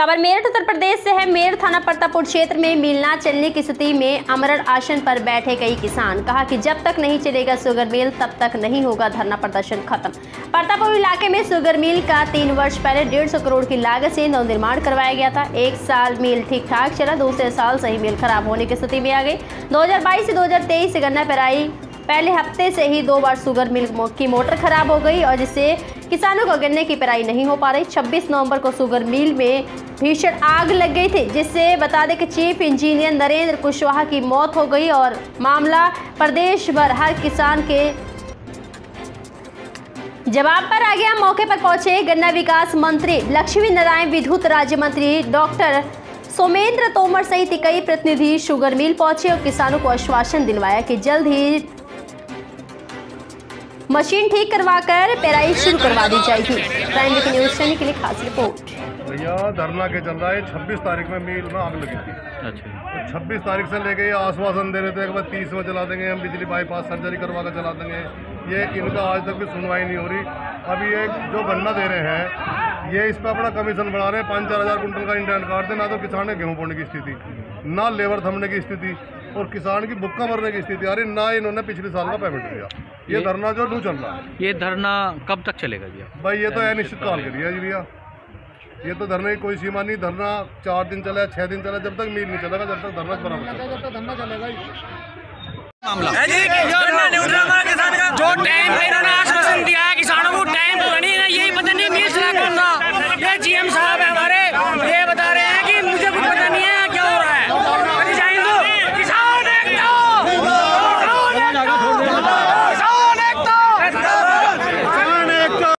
खबर, मेरठ उत्तर प्रदेश से है, मेरठ थाना प्रतापुर क्षेत्र में मिल ना चलने की स्थिति में अमरण आसन पर बैठे कई किसान। कहा कि जब तक नहीं चलेगा शुगर मिल, तब तक नहीं होगा धरना प्रदर्शन खत्म। प्रतापुर इलाके में शुगर मिल का तीन वर्ष पहले डेढ़ सौ करोड़ की लागत से नवनिर्माण करवाया गया था। एक साल मिल ठीक ठाक चला, दूसरे साल सही मिल खराब होने की स्थिति में आ गई। 2022 से 2023 से गन्ना पेराई पहले हफ़्ते से ही दो बार शुगर मिल की मोटर खराब हो गई और जिससे किसानों को गन्ने की पेराई नहीं हो पा रही। 26 नवंबर को शुगर मिल में भीषण आग लग गई थी, जिससे बता दें कि चीफ इंजीनियर नरेंद्र कुशवाहा की मौत हो गई और मामला प्रदेश भर हर किसान के जवाब पर आ गया। मौके पर पहुँचे गन्ना विकास मंत्री, लक्ष्मी नारायण विद्युत राज्य मंत्री डॉक्टर सोमेंद्र तोमर सहित कई प्रतिनिधि शुगर मिल पहुँचे और किसानों को आश्वासन दिलवाया कि जल्द ही मशीन ठीक करवाकर पेराई शुरू करवा दी जाएगी। प्राइम वीक न्यूज़ चैनल के लिए खास रिपोर्ट। भैया धरना के चल रहा है। छब्बीस तारीख में मिल में आग लगी थी। अच्छा। तो छब्बीस तारीख से लेके ये आश्वासन दे रहे थे कि तीस में चला देंगे हम बिजली बाईपास सर्जरी करवा कर चला देंगे। ये इनका आज तक भी सुनवाई नहीं हो रही। अभी ये जो गन्ना दे रहे हैं ये इस पर अपना कमीशन बढ़ा रहे हैं। पाँच चार हज़ार कुंटल का इंटरनेट काट दे ना तो किसान ने गेहूँ बोने की स्थिति ना लेबर थमने की स्थिति। और किसान की बुक्का मरने की स्थिति आ रही ना इन्होंने पिछले साल का पेमेंट दिया ये धरना जो नू चल रहा है। ये धरना कब तक चलेगा भैया भाई ये तो अनिश्चित काल के लिए जी भैया। ये तो धरने की कोई सीमा नहीं धरना चार दिन चला छह दिन चला जब तक मील नहीं चलेगा जब तक धरना बराबर चलेगा मामला। है जी गन्ना